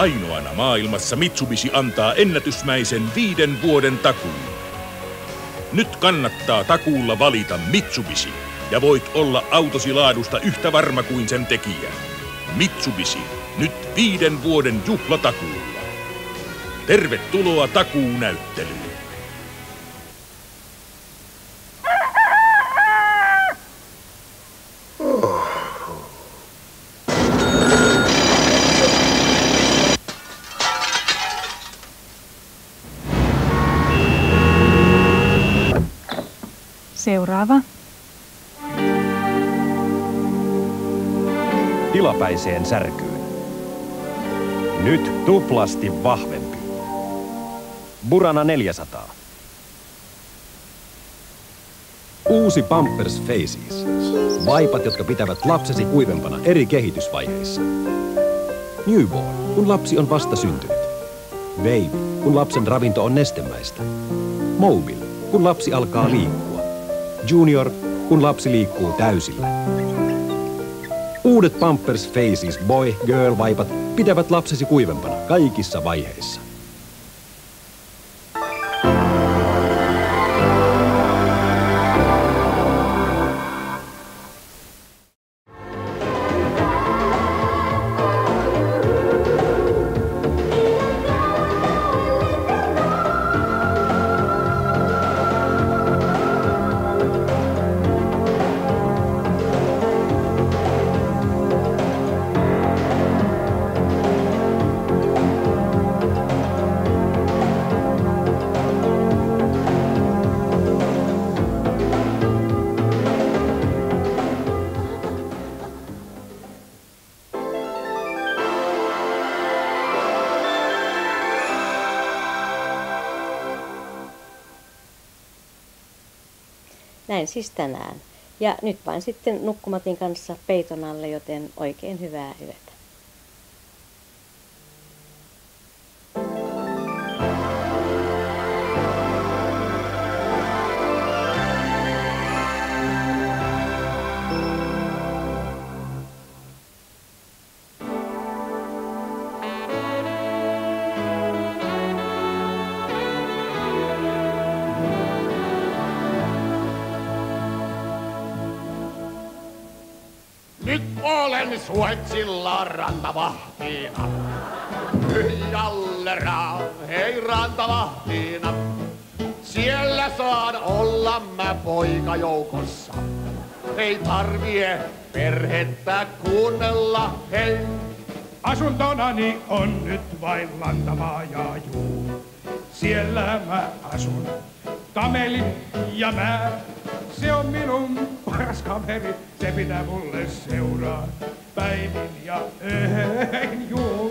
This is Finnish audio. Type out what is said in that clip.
Ainoana maailmassa Mitsubishi antaa ennätysmäisen viiden vuoden takuun. Nyt kannattaa takuulla valita Mitsubishi ja voit olla autosi laadusta yhtä varma kuin sen tekijä. Mitsubishi, nyt viiden vuoden juhlatakuulla. Tervetuloa takuunäyttelyyn. Seuraava. Tilapäiseen särkyyn. Nyt tuplasti vahvempi. Burana 400. Uusi Pampers Faces. Vaipat, jotka pitävät lapsesi kuivempana eri kehitysvaiheissa. Newborn, kun lapsi on vasta syntynyt. Baby, kun lapsen ravinto on nestemäistä. Mobile, kun lapsi alkaa liikkua. Junior, kun lapsi liikkuu täysillä. Uudet Pampers Faces Boy Girl vaipat pitävät lapsesi kuivempana kaikissa vaiheissa. Näin siis tänään. Ja nyt vain sitten nukkumatin kanssa peiton alle, joten oikein hyvää yötä. Olen Suetsilla rantavahtiina. Jallera, hei rantavahtiina. Siellä saan olla mä poikajoukossa. Ei tarvie perhettä kuunnella, hei. Asuntonani on nyt vain lantamaa ja juu. Siellä mä asun, kameli ja mä. Se on minun paras kaveri, se pitää mulle seuraa. Päivin ja öin juu.